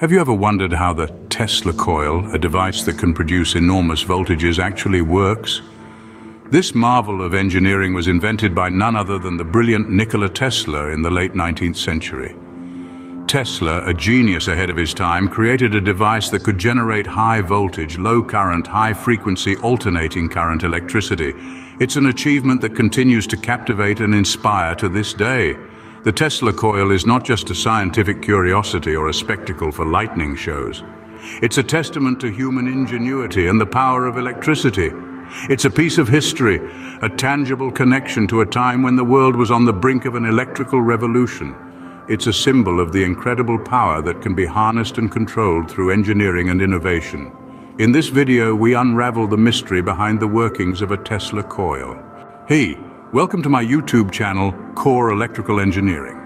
Have you ever wondered how the Tesla coil, a device that can produce enormous voltages, actually works? This marvel of engineering was invented by none other than the brilliant Nikola Tesla in the late 19th century. Tesla, a genius ahead of his time, created a device that could generate high voltage, low current, high frequency alternating current electricity. It's an achievement that continues to captivate and inspire to this day. The Tesla coil is not just a scientific curiosity or a spectacle for lightning shows. It's a testament to human ingenuity and the power of electricity. It's a piece of history, a tangible connection to a time when the world was on the brink of an electrical revolution. It's a symbol of the incredible power that can be harnessed and controlled through engineering and innovation. In this video, we unravel the mystery behind the workings of a Tesla coil. Hey, welcome to my YouTube channel, Core Electrical Engineering.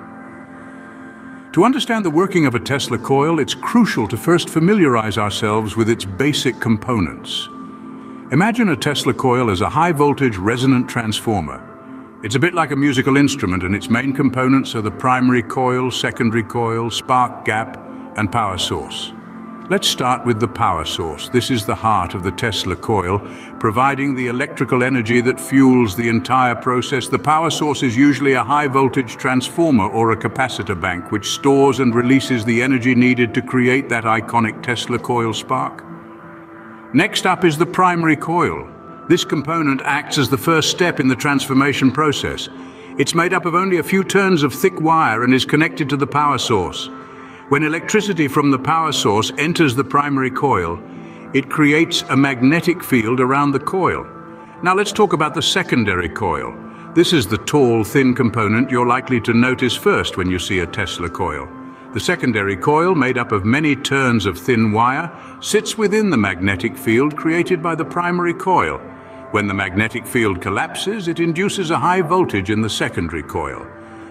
To understand the working of a Tesla coil, it's crucial to first familiarize ourselves with its basic components. Imagine a Tesla coil as a high-voltage resonant transformer. It's a bit like a musical instrument and its main components are the primary coil, secondary coil, spark gap and power source. Let's start with the power source. This is the heart of the Tesla coil, providing the electrical energy that fuels the entire process. The power source is usually a high-voltage transformer or a capacitor bank, which stores and releases the energy needed to create that iconic Tesla coil spark. Next up is the primary coil, this component acts as the first step in the transformation process. It's made up of only a few turns of thick wire and is connected to the power source. When electricity from the power source enters the primary coil, it creates a magnetic field around the coil. Now let's talk about the secondary coil. This is the tall, thin component you're likely to notice first when you see a Tesla coil. The secondary coil, made up of many turns of thin wire, sits within the magnetic field created by the primary coil. When the magnetic field collapses, it induces a high voltage in the secondary coil.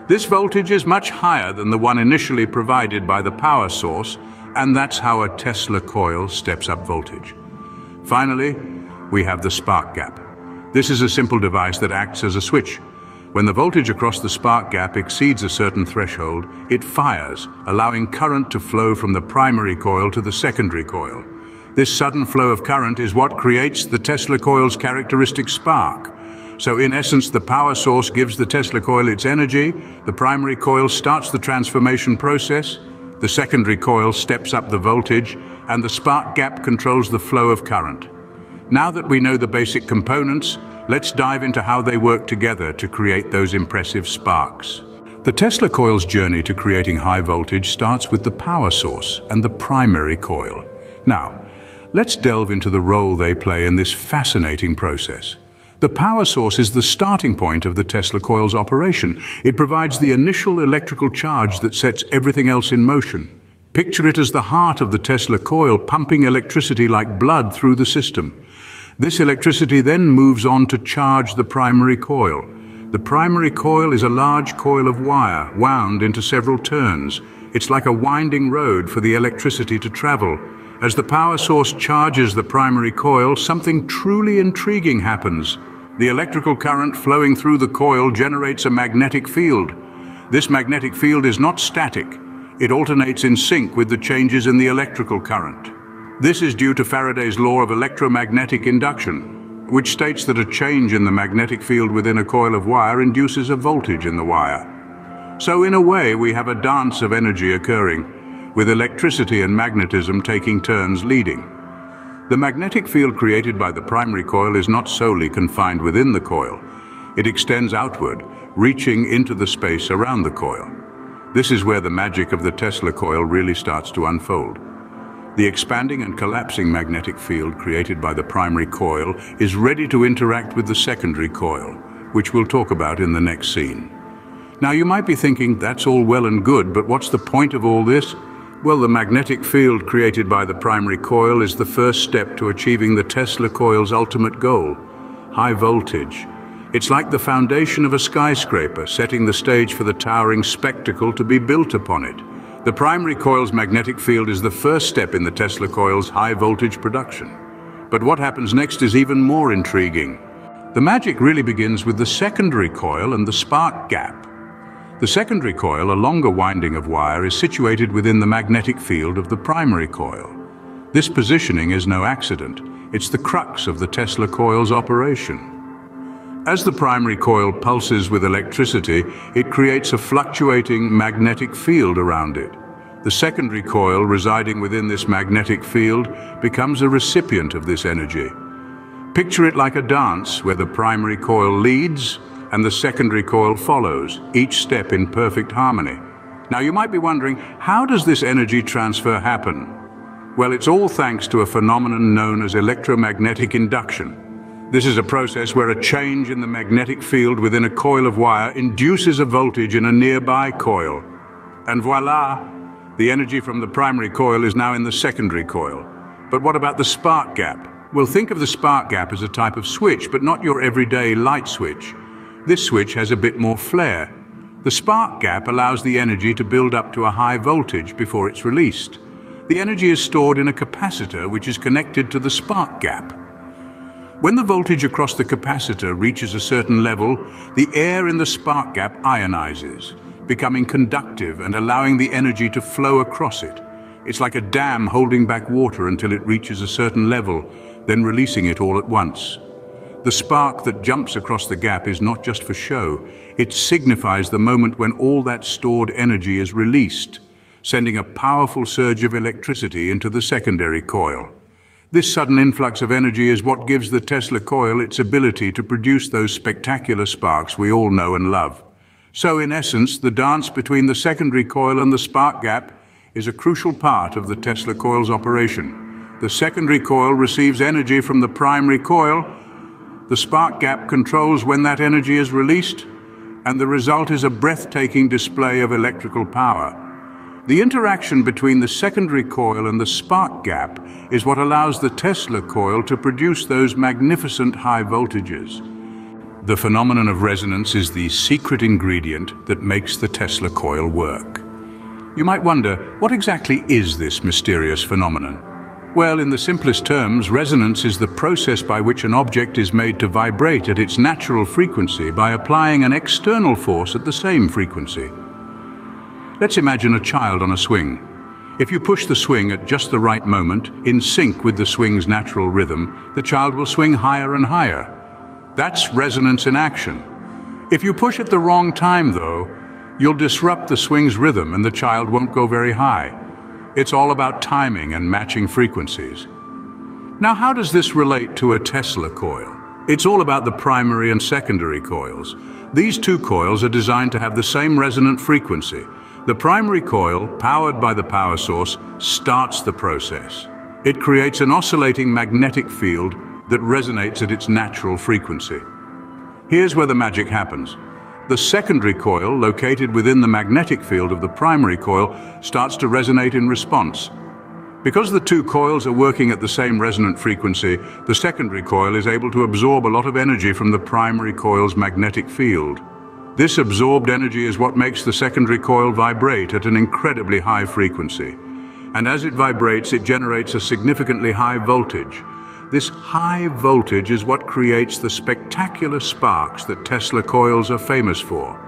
This voltage is much higher than the one initially provided by the power source, and that's how a Tesla coil steps up voltage. Finally, we have the spark gap. This is a simple device that acts as a switch. When the voltage across the spark gap exceeds a certain threshold, it fires, allowing current to flow from the primary coil to the secondary coil. This sudden flow of current is what creates the Tesla coil's characteristic spark. So in essence, the power source gives the Tesla coil its energy, the primary coil starts the transformation process, the secondary coil steps up the voltage, and the spark gap controls the flow of current. Now that we know the basic components, let's dive into how they work together to create those impressive sparks. The Tesla coil's journey to creating high voltage starts with the power source and the primary coil. Now, Let's delve into the role they play in this fascinating process. The power source is the starting point of the Tesla coil's operation. It provides the initial electrical charge that sets everything else in motion. Picture it as the heart of the Tesla coil, pumping electricity like blood through the system. This electricity then moves on to charge the primary coil. The primary coil is a large coil of wire, wound into several turns. It's like a winding road for the electricity to travel. As the power source charges the primary coil, something truly intriguing happens. The electrical current flowing through the coil generates a magnetic field. This magnetic field is not static. It alternates in sync with the changes in the electrical current. This is due to Faraday's law of electromagnetic induction, which states that a change in the magnetic field within a coil of wire induces a voltage in the wire. So in a way, we have a dance of energy occurring, with electricity and magnetism taking turns leading. The magnetic field created by the primary coil is not solely confined within the coil. It extends outward, reaching into the space around the coil. This is where the magic of the Tesla coil really starts to unfold. The expanding and collapsing magnetic field created by the primary coil is ready to interact with the secondary coil, which we'll talk about in the next scene. Now you might be thinking, that's all well and good, but what's the point of all this? Well, the magnetic field created by the primary coil is the first step to achieving the Tesla coil's ultimate goal, high voltage. It's like the foundation of a skyscraper, setting the stage for the towering spectacle to be built upon it. The primary coil's magnetic field is the first step in the Tesla coil's high voltage production. But what happens next is even more intriguing. The magic really begins with the secondary coil and the spark gap. The secondary coil, a longer winding of wire, is situated within the magnetic field of the primary coil. This positioning is no accident. It's the crux of the Tesla coil's operation. As the primary coil pulses with electricity, it creates a fluctuating magnetic field around it. The secondary coil residing within this magnetic field becomes a recipient of this energy. Picture it like a dance where the primary coil leads and the secondary coil follows, each step in perfect harmony. Now you might be wondering, how does this energy transfer happen? Well, it's all thanks to a phenomenon known as electromagnetic induction. This is a process where a change in the magnetic field within a coil of wire induces a voltage in a nearby coil. And voila, the energy from the primary coil is now in the secondary coil. But what about the spark gap? Well, think of the spark gap as a type of switch, but not your everyday light switch. This switch has a bit more flare. The spark gap allows the energy to build up to a high voltage before it's released. The energy is stored in a capacitor which is connected to the spark gap. When the voltage across the capacitor reaches a certain level, the air in the spark gap ionizes, becoming conductive and allowing the energy to flow across it. It's like a dam holding back water until it reaches a certain level, then releasing it all at once. The spark that jumps across the gap is not just for show, it signifies the moment when all that stored energy is released sending a powerful surge of electricity into the secondary coil. This sudden influx of energy is what gives the Tesla coil its ability to produce those spectacular sparks we all know and love. So in essence, the dance between the secondary coil and the spark gap is a crucial part of the Tesla coil's operation. The secondary coil receives energy from the primary coil, the spark gap controls when that energy is released, and the result is a breathtaking display of electrical power. The interaction between the secondary coil and the spark gap is what allows the Tesla coil to produce those magnificent high voltages. The phenomenon of resonance is the secret ingredient that makes the Tesla coil work. You might wonder, what exactly is this mysterious phenomenon? Well, in the simplest terms, resonance is the process by which an object is made to vibrate at its natural frequency by applying an external force at the same frequency. Let's imagine a child on a swing. If you push the swing at just the right moment, in sync with the swing's natural rhythm, the child will swing higher and higher. That's resonance in action. If you push at the wrong time, though, you'll disrupt the swing's rhythm and the child won't go very high. It's all about timing and matching frequencies. Now, how does this relate to a Tesla coil? It's all about the primary and secondary coils. These two coils are designed to have the same resonant frequency, the primary coil, powered by the power source, starts the process. It creates an oscillating magnetic field that resonates at its natural frequency. Here's where the magic happens. The secondary coil, located within the magnetic field of the primary coil, starts to resonate in response. Because the two coils are working at the same resonant frequency, the secondary coil is able to absorb a lot of energy from the primary coil's magnetic field. This absorbed energy is what makes the secondary coil vibrate at an incredibly high frequency. And as it vibrates, it generates a significantly high voltage. This high voltage is what creates the spectacular sparks that Tesla coils are famous for.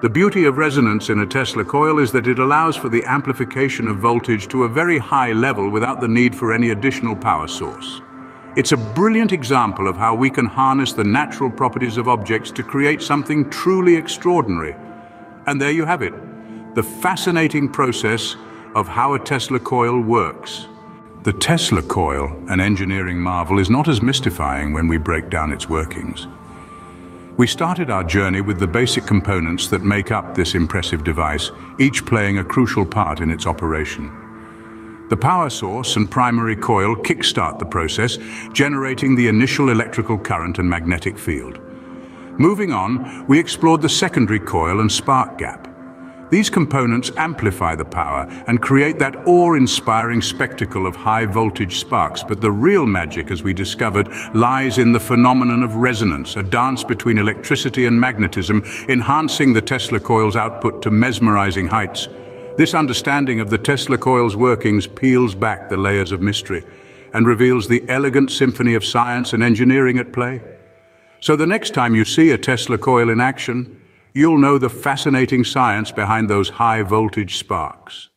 The beauty of resonance in a Tesla coil is that it allows for the amplification of voltage to a very high level without the need for any additional power source. It's a brilliant example of how we can harness the natural properties of objects to create something truly extraordinary. And there you have it, the fascinating process of how a Tesla coil works. The Tesla coil, an engineering marvel, is not as mystifying when we break down its workings. We started our journey with the basic components that make up this impressive device, each playing a crucial part in its operation. The power source and primary coil kickstart the process, generating the initial electrical current and magnetic field. Moving on, we explored the secondary coil and spark gap. These components amplify the power and create that awe-inspiring spectacle of high-voltage sparks, but the real magic, as we discovered, lies in the phenomenon of resonance, a dance between electricity and magnetism, enhancing the Tesla coil's output to mesmerizing heights. This understanding of the Tesla coil's workings peels back the layers of mystery and reveals the elegant symphony of science and engineering at play. So the next time you see a Tesla coil in action, you'll know the fascinating science behind those high voltage sparks.